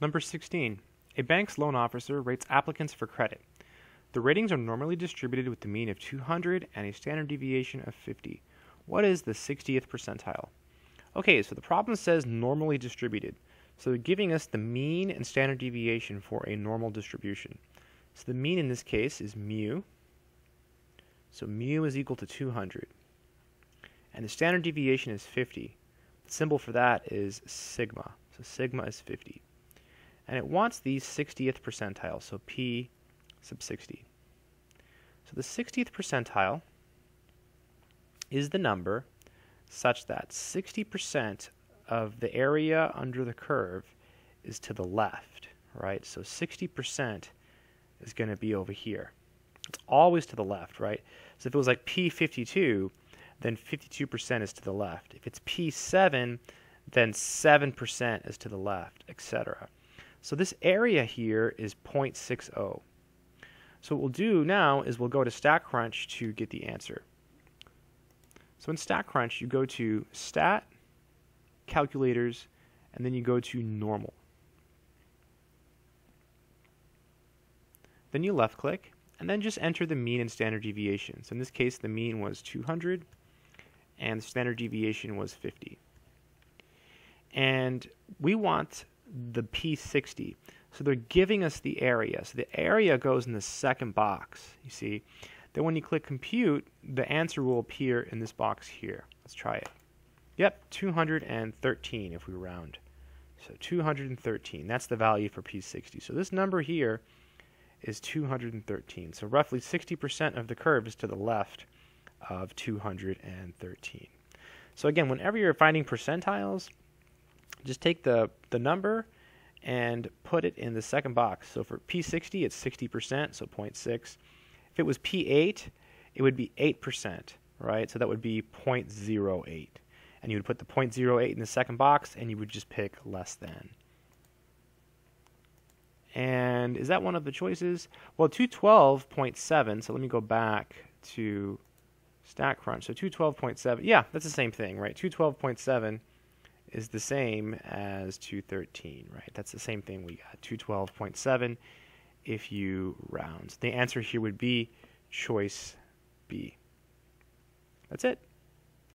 Number 16. A bank's loan officer rates applicants for credit. The ratings are normally distributed with the mean of 200 and a standard deviation of 50. What is the 60th percentile? Okay, so the problem says normally distributed. So they're giving us the mean and standard deviation for a normal distribution. So the mean in this case is mu. So mu is equal to 200. And the standard deviation is 50. The symbol for that is sigma. So sigma is 50 and it wants the 60th percentile, so p sub 60. So the 60th percentile is the number such that 60% of the area under the curve is to the left, right? So 60% is going to be over here. It's always to the left, right? So if it was like P52, then 52% is to the left. If it's P7, then 7% is to the left, etc. So this area here is 0.60. So what we'll do now is we'll go to StatCrunch to get the answer. So in StatCrunch, you go to Stat, Calculators, and then you go to Normal. Then you left click, and then just enter the mean and standard deviation. So in this case, the mean was 200, and the standard deviation was 50. And we want the P60. So they're giving us the area. So the area goes in the second box, you see. Then when you click compute, the answer will appear in this box here. Let's try it. Yep, 213 if we round. So 213, that's the value for P60. So this number here is 213. So roughly 60% of the curve is to the left of 213. So again, whenever you're finding percentiles, just take the, the number and put it in the second box. So for P60, it's 60%, so 0.6. If it was P8, it would be 8%, right? So that would be 0.08. And you would put the 0.08 in the second box, and you would just pick less than. And is that one of the choices? Well, 212.7, so let me go back to StatCrunch. So 212.7, yeah, that's the same thing, right? 212.7 is the same as 213, right? That's the same thing we got, 212.7 if you round. The answer here would be choice B. That's it.